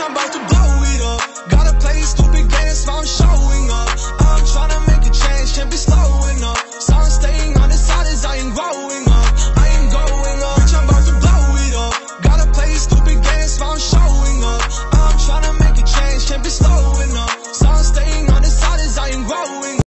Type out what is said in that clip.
I'm about to blow it up.